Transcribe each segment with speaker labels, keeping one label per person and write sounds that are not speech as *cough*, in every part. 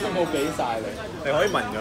Speaker 1: 都冇俾晒你，你可以问㗎。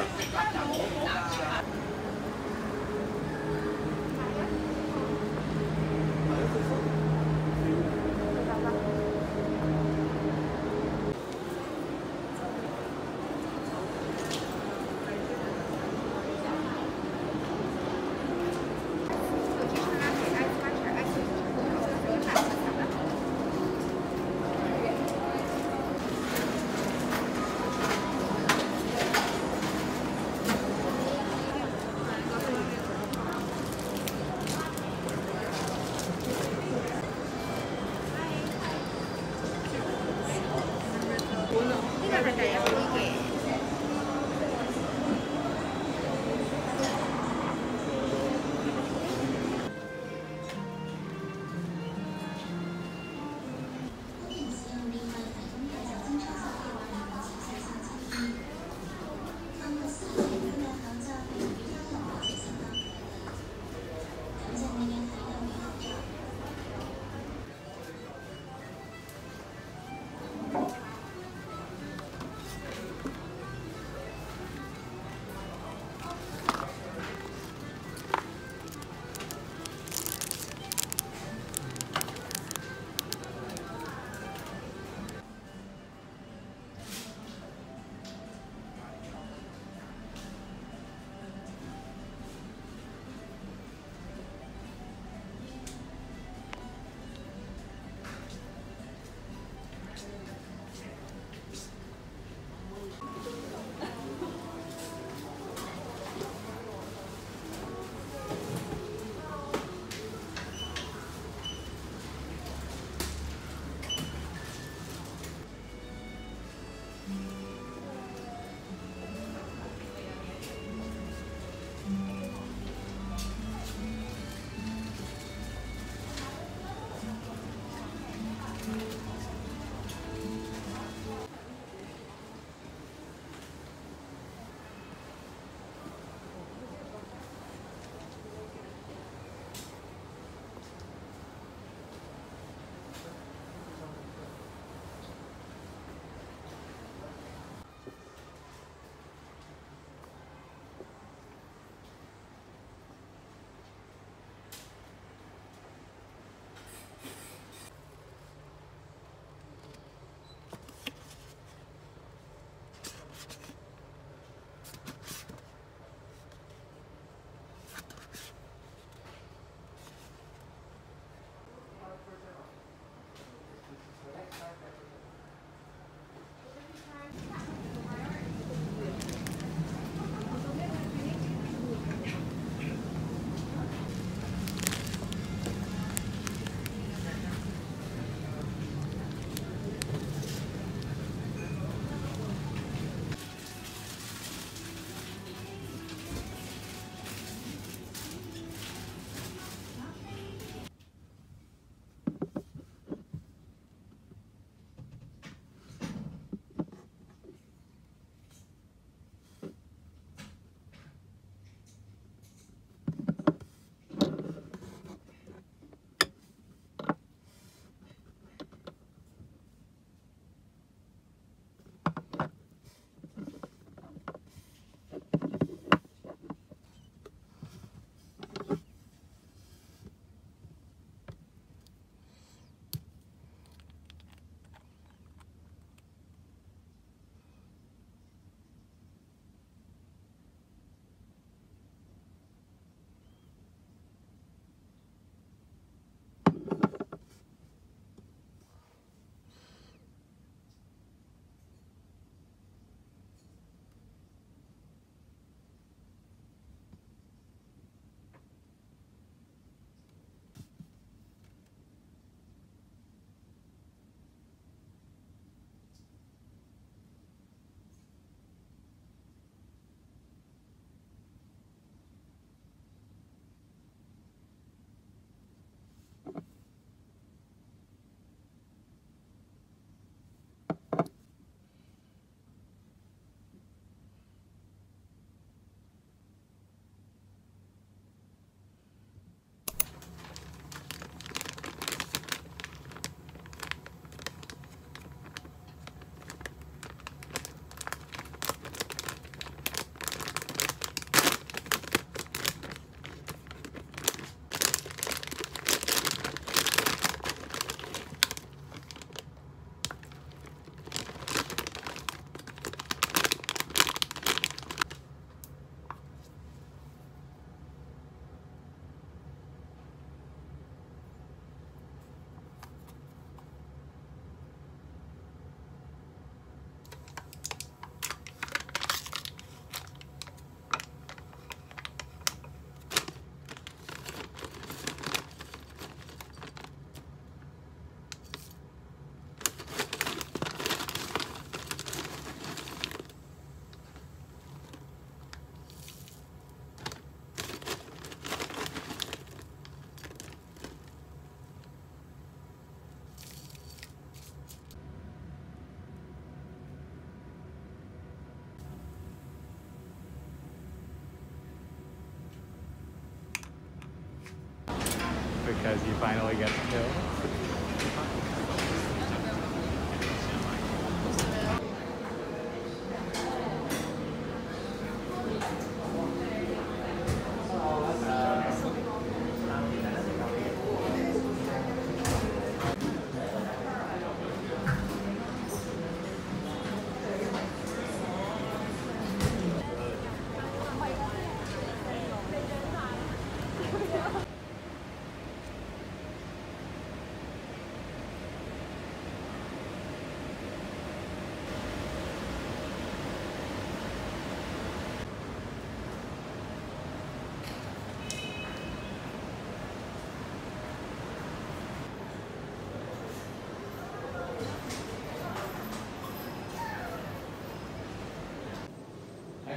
Speaker 2: Because you finally get to kill.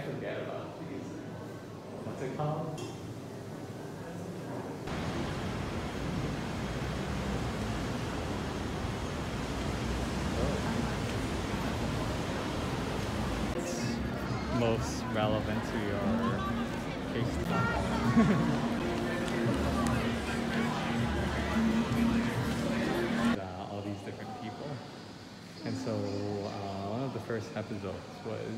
Speaker 2: I forget about these. What's it called? Most relevant to your FaceTime. *laughs* uh, all these different people. And so uh, one of the first episodes was